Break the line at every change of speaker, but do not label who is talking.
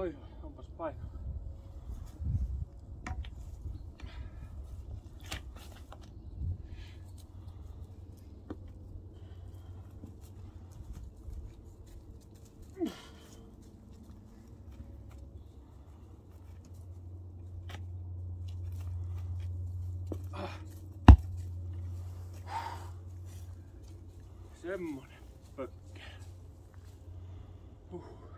Oi, onpas paikka. Semmonen pökkä. Huh.